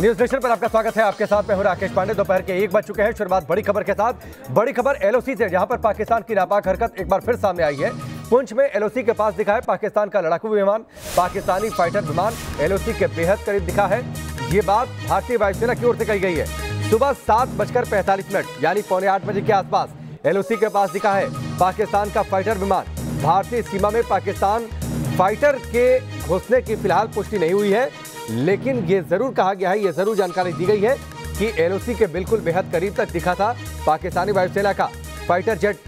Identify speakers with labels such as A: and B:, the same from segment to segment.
A: News nation पर आपका स्वागत है। आपके साथ मैं हूँ राकेश पांडे। दोपहर के एक बज चुके हैं। शुरुआत बड़ी खबर के साथ। बड़ी खबर एलओसी से, जहाँ पर पाकिस्तान की नापाक हरकत एक बार फिर सामने आई है। पुंछ में एलओसी के पास दिखा है पाकिस्तान का लड़ाकू विमान। पाकिस्तानी फाइटर विमान एलओसी के बेहद करीब दिखा है। ये बात भारतीय वायुसेना की ओर से कही गई है। सुबह सात बजकर पैंतालीस मिनट, यानी पौने आठ बजे के आसपास एलओसी के पास दिखा है पाकिस्तान का फाइटर विमान। भारतीय सीमा में पाकिस्तान फाइटर के घुसने की फ़िलहाल पुष्टि नहीं हुई है। लेकिन ये ज़रूर कहा गया है, ये ज़रूर जानकारी दी गई है कि एलओसी के बिल्कुल बेहद करीब तक दिखा था पाकिस्तानी वायुसेना का फाइटर जेट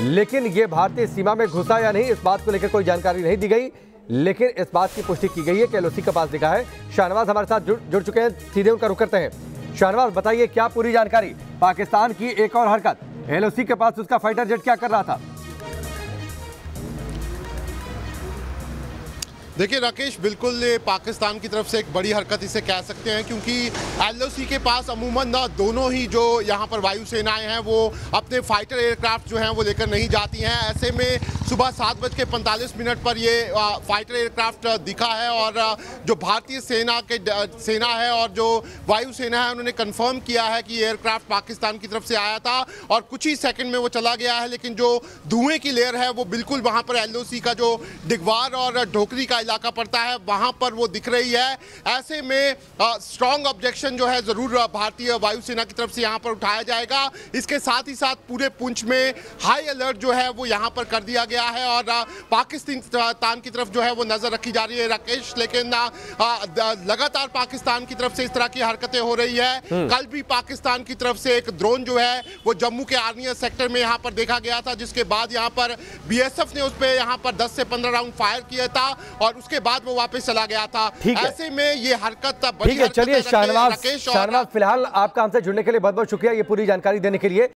A: लेकिन ये भारतीय सीमा में घुसा या नहीं, इस बात को लेकर कोई जानकारी नहीं दी गई। लेकिन इस बात की पुष्टि की गई है कि एलओसी के पास दिखा है। शाहनवाज हमारे साथ जुड़ जुड़ चुके हैं, सीधे उनका रुख करते हैं। शाहनवाज, बताइए क्या पूरी जानकारी? पाकिस्तान की एक और हरकत। एलओसी के पास उसका फाइटर जेट क्या कर रहा था?
B: देखिए, राकेश, बिल्कुल पाकिस्तान की तरफ़ से एक बड़ी हरकत इसे कह सकते हैं, क्योंकि एलओसी के पास अमूमन ना दोनों ही जो यहाँ पर वायुसेनाएँ हैं, वो अपने फाइटर एयरक्राफ्ट जो हैं, वो लेकर नहीं जाती हैं। ऐसे में सुबह सात बज के पैंतालीस मिनट पर ये फाइटर एयरक्राफ्ट दिखा है और जो भारतीय सेना के सेना है और जो वायुसेना है, उन्होंने कन्फर्म किया है कि एयरक्राफ्ट पाकिस्तान की तरफ़ से आया था और कुछ ही सेकंड में वो चला गया है, लेकिन जो धुएँ की लेयर है, वो बिल्कुल वहाँ पर एलओसी का जो डिगवार और ढोकरी का इलाका पड़ता है, वहाँ पर वो दिख रही है। ऐसे में स्ट्रॉन्ग ऑब्जेक्शन जो है, ज़रूर भारतीय वायुसेना की तरफ़ से यहाँ पर उठाया जाएगा। इसके साथ ही साथ पूरे पुंछ में हाई अलर्ट जो है, वो यहाँ पर कर दिया गया। गया है और पाकिस्तान की तरफ़ जो है वो नज़र रखी जा रही है राकेश लेकिन लगातार पाकिस्तान की तरफ़ से इस तरह की हरकतें हो रही है। हम्म। कल भी पाकिस्तान की तरफ़ से एक ड्रोन जो है वो जम्मू के आर्मी सेक्टर में यहाँ पर देखा गया था जिसके बाद यहाँ पर बीएसएफ ने उस पर यहाँ पर 10 से 15 राउंड फायर किया था और उसके बाद वो वापस चला गया था। ऐसे में ये हरकत
A: ठीक है चलिए शाहनवाज शाहनवाज फ़िलहाल आपका हमसे जुड़ने के लिए बहुत बहुत शुक्रिया ये पूरी जानकारी देने के लिए।